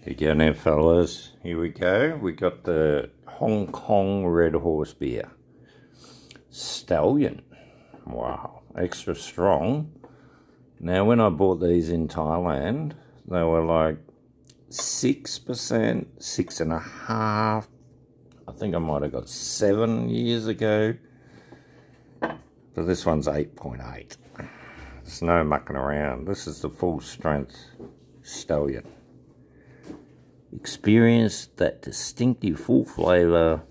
Here you go now, fellas. Here we go. We got the Hong Kong Red Horse beer. Stallion. Wow. Extra strong. Now, when I bought these in Thailand, they were like 6%, six and a half. I think I might have got seven years ago. But this one's 8.8. There's no mucking around. This is the full strength Stallion. Experience that distinctive full flavour,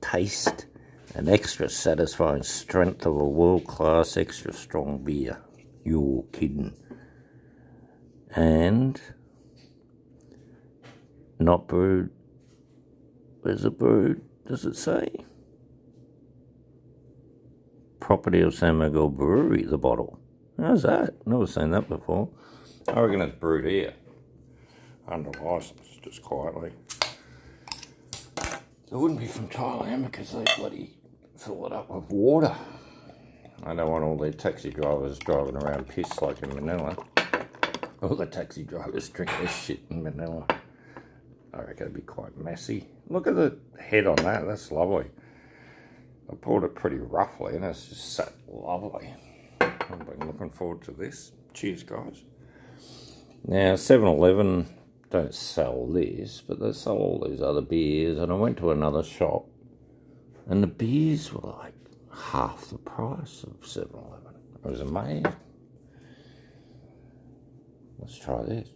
taste, and extra satisfying strength of a world-class extra strong beer. You're kidding. And not brewed. Where's it brewed? Does it say? Property of San Miguel Brewery, the bottle. How's that? Never seen that before. I reckon it's brewed here. Under license, just quietly. It wouldn't be from Thailand because they bloody fill it up with water. I don't want all their taxi drivers driving around pissed like in Manila. All the taxi drivers drink this shit in Manila. I reckon it'd be quite messy. Look at the head on that, that's lovely. I pulled it pretty roughly and it's just sat lovely. I've been looking forward to this. Cheers, guys. Now, 7-Eleven don't sell this, but they sell all these other beers. And I went to another shop, and the beers were like half the price of 7-Eleven. It was amazing. Let's try this.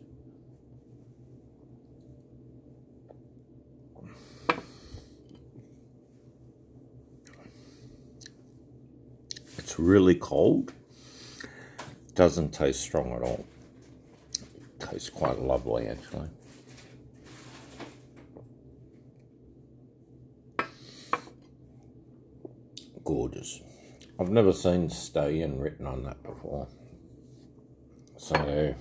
It's really cold. Doesn't taste strong at all. Tastes quite lovely actually. Gorgeous. I've never seen Stallion written on that before. So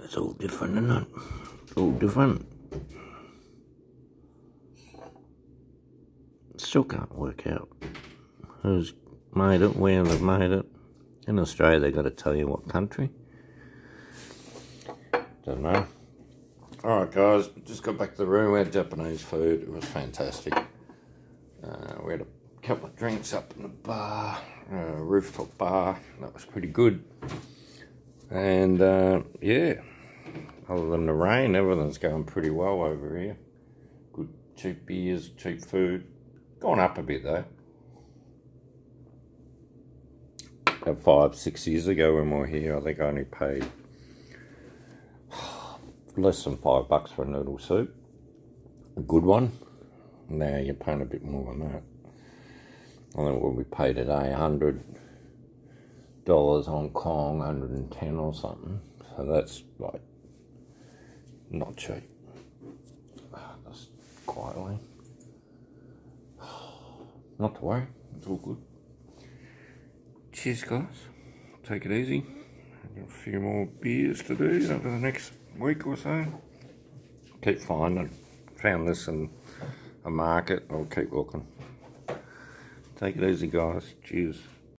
it's all different, isn't it? It's all different. Still can't work out who's made it, where they've made it. In Australia, they've got to tell you what country. Don't know. Alright, guys, just got back to the room. We had Japanese food. It was fantastic. Uh, we had a couple of drinks up in the bar, uh, rooftop bar. That was pretty good. And uh, yeah, other than the rain, everything's going pretty well over here. Good cheap beers, cheap food. Gone up a bit though. Five, six years ago when we were here, I think I only paid less than five bucks for a noodle soup. A good one. Now you're paying a bit more than that. I think what we paid today, hundred dollars Hong Kong, hundred and ten or something. So that's like not cheap. Just quietly. Not to worry, it's all good. Cheers, guys. Take it easy. I've got a few more beers to do over the next week or so. Keep finding. Found this in a market. I'll keep looking. Take it easy, guys. Cheers.